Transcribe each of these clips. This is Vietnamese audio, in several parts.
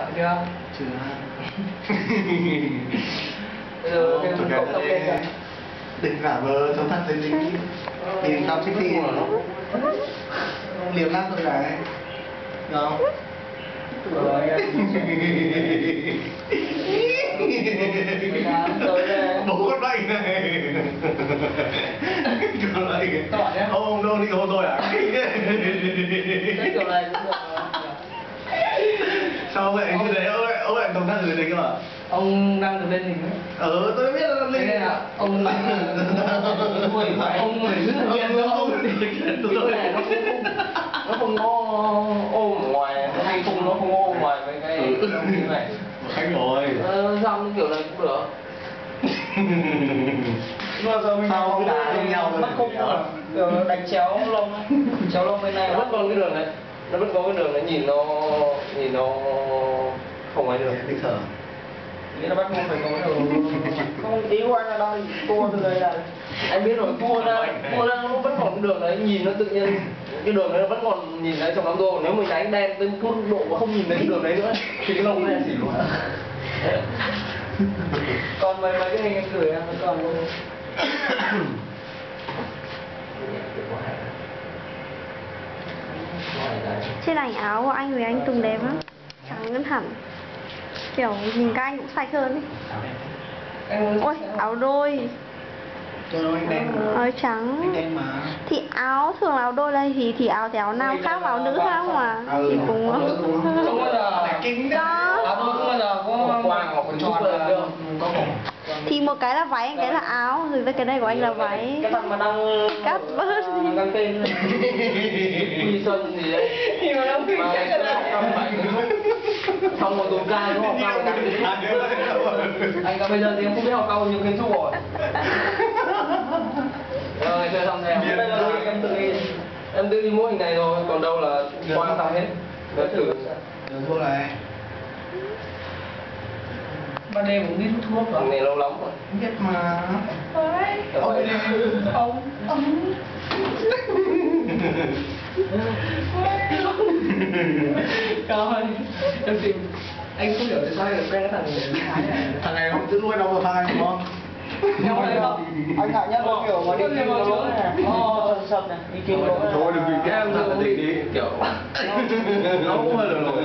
Sợ chưa? chưa. Bây giờ Ờ, em thực cộng tốc lên kìa. đừng giả vờ sống thật lên đi. Nhìn tao thích đi. liếm nát tôi cái đó Rồi em. Bố con bệnh này. Con bệnh nhé. ông đâu đi hôn tôi à Cái kiểu này cũng được. sao vậy như thế ông lại ông lại tổng thân người đấy cơ mà Ông đang được lên hình đấy. ờ tôi biết là lên nên là ông mười ông mười rất là ghen ông ông tôi. này nó không nó không có ôm ở ngoài hay không nó không ôm ngoài mấy cái Ừ. như này. khách rồi Ờ, răm kiểu này cũng được. mà sao mình Sao không đá với nhau Bắt không rồi kiểu đánh chéo lông chéo lông bên này nó vẫn còn cái đường này. Nó vẫn có cái đường này. Nhìn nó nhìn nó không ấy được. Thích thở nghĩa là bắt buộc phải có cái đường không ý của anh là đây tua từ đây này anh biết rồi tua ra tua ra nó vẫn còn đường đấy nhìn nó tự nhiên. Cái đường đấy nó vẫn còn nhìn thấy trong lắm đô nếu mình đánh đen tới mức độ mà không nhìn thấy cái đường đấy nữa thì cái lông này xỉu luôn. Còn mấy mấy cái hình em gửi em còn luôn trên ảnh áo của anh với anh Tùng đẹp lắm. Trắng ngân hẳn kiểu nhìn các anh cũng sạch hơn ấy. Anh- ôi áo đôi. Anh áo anh trắng thì áo thường là áo đôi đây thì thì áo thì áo nam khác áo nữ khác mà Ừ. thì cũng kinh Đó. là thì một cái là váy một cái là áo. Rồi với cái này của anh là váy. cái thằng mà đang Cắt bớt đi. đang tên Huy Xuân gì đấy xong một tuần ca nó học cao anh cả bây giờ thì em không biết học cao nhiều kiến trúc rồi. Rồi chơi xong rồi. Em bây giờ em tự đi. Em tự đi mua hình này rồi. Còn đâu là quang xong hết. Để thử. Được thuốc này. Ban đêm cũng biết thuốc rồi này lâu lắm rồi. Biết mà. Ông ông Coi Em tìm Anh không hiểu tại sao lại quen cái thằng này. Thằng này không giữ nuôi đâu mà phai đúng không? Không Anh Thái nhất là kiểu mà đi kim lỗ này. Ờ sầm này Đi kim lỗ này. Thôi đừng em Em thật là định đi. Kiểu nó cũng hơi lồi lồi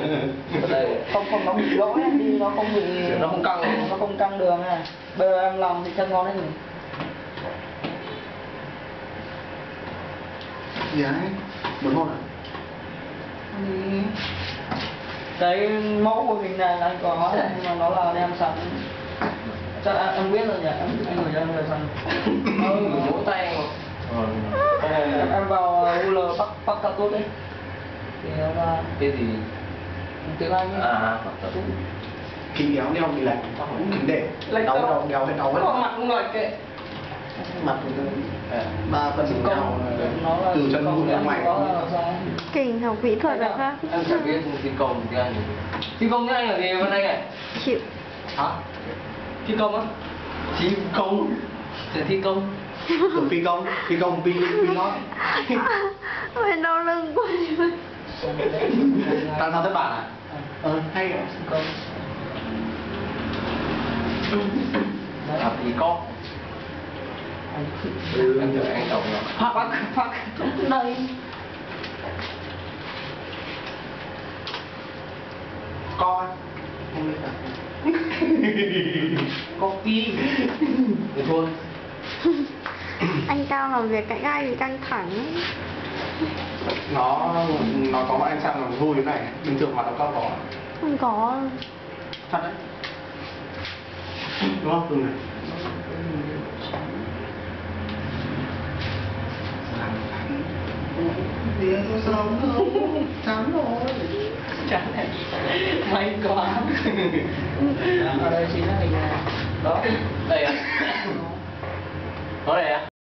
không không nó bị lỗi ấy, đi nó không bị Nó không căng này. nó không căng đường này. Bây giờ em làm thì chân ngon đấy nhỉ? Gì đấy muốn hôn à cái mẫu của hình này là anh có nhưng mà nó là đem sẵn. Chắc em, em biết rồi nhỉ? Em anh gửi cho em rồi sẵn. Ừ, mỗi tay mà em, em vào UL Bắc Bắc Cà Tốt đi. Thì nó là Cái gì? tiếng Anh ấy. À. Bắc Cà Tốt kính đéo đeo bị lạnh kính để. Đau đau đeo hết đau hết. Có mặt cũng lệch kệ mặt ba phần Chữ nhau công. nó là từ chân mũi thì ra ngoài có sao? kình học kỹ thuật là khác Em chẳng biết phi công tiếng Anh Phi công tiếng Anh là gì Vân Anh ạ? chịu. Hả? Phi công á? Phi công. Sẽ thi công. Tưởng phi công. Phi công phi phi lót đau lưng quá. Tao tao thất bản à? Ờ hay rồi công. À phi công Ừ, Bắc Bắc đây con không biết Copy thôi anh cao làm việc cạnh ai thì căng thẳng. Nó nó có anh sang làm vui thế này bình thường mặt nó cao có. Không có. Thật đấy. Đúng không? Từng này Tiếng sống không? Chán rồi. Chán này may quá. Ở đây chính là hình này Đó. Đây à? Đó đây à?